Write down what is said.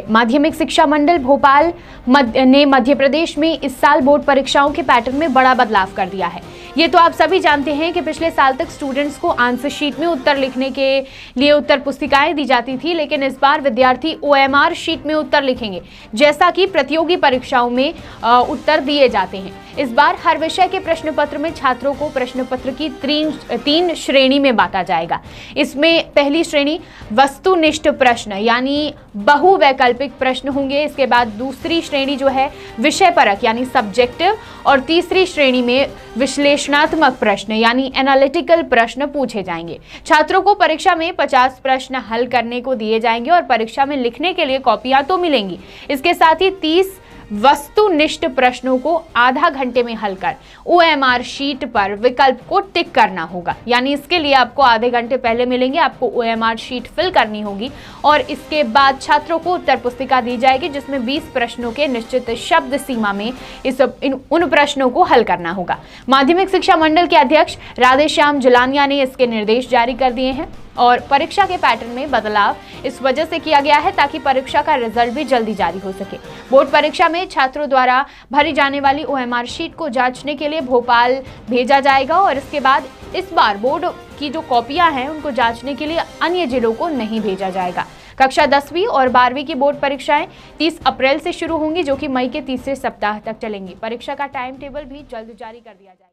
माध्यमिक शिक्षा मंडल भोपाल मध्य, ने मध्य प्रदेश में इस साल बोर्ड परीक्षाओं के पैटर्न में बड़ा बदलाव कर दिया है। ये तो आप सभी जानते हैं कि पिछले साल तक स्टूडेंट्स को आंसर शीट में उत्तर लिखने के लिए उत्तर पुस्तिकाएँ दी जाती थी लेकिन इस बार विद्यार्थी ओएमआर शीट में उत्तर लिखेंगे जैसा कि प्रतियोगी परीक्षाओं में उत्तर दिए जाते हैं। इस बार हर विषय के प्रश्न पत्र में छात्रों को प्रश्न पत्र की तीन तीन श्रेणी में बांटा जाएगा। इसमें पहली श्रेणी, वस्तुनिष्ठ प्रश्न, यानी बहुवैकल्पिक प्रश्न होंगे। इसके बाद दूसरी श्रेणी जो है विषय परक यानी सब्जेक्टिव और तीसरी श्रेणी में विश्लेषणात्मक प्रश्न, यानी एनालिटिकल प्रश्न पूछे जाएँगे। छात्रों को परीक्षा में 50 प्रश्न हल करने को दिए जाएँगे और परीक्षा में लिखने के लिए कॉपियाँ तो मिलेंगी। इसके साथ ही 30 वस्तुनिष्ठ प्रश्नों को आधा घंटे में हल कर ओएमआर शीट पर विकल्प को टिक करना होगा। यानी इसके लिए आपको आधे घंटे पहले मिलेंगे, आपको ओएमआर शीट फिल करनी होगी और इसके बाद छात्रों को उत्तर पुस्तिका दी जाएगी, जिसमें 20 प्रश्नों के निश्चित शब्द सीमा में इस इन, उन प्रश्नों को हल करना होगा। माध्यमिक शिक्षा मंडल के अध्यक्ष राधेश्याम जुलानिया ने इसके निर्देश जारी कर दिए हैं। और परीक्षा के पैटर्न में बदलाव इस वजह से किया गया है ताकि परीक्षा का रिज़ल्ट भी जल्दी जारी हो सके। बोर्ड परीक्षा में छात्रों द्वारा भरी जाने वाली ओएमआर शीट को जांचने के लिए भोपाल भेजा जाएगा और इसके बाद इस बार बोर्ड की जो कॉपियाँ हैं, उनको जांचने के लिए अन्य जिलों को नहीं भेजा जाएगा। कक्षा दसवीं और बारहवीं की बोर्ड परीक्षाएँ 30 अप्रैल से शुरू होंगी, जो कि मई के तीसरे सप्ताह तक चलेंगी। परीक्षा का टाइम टेबल भी जल्द जारी कर दिया जाएगा।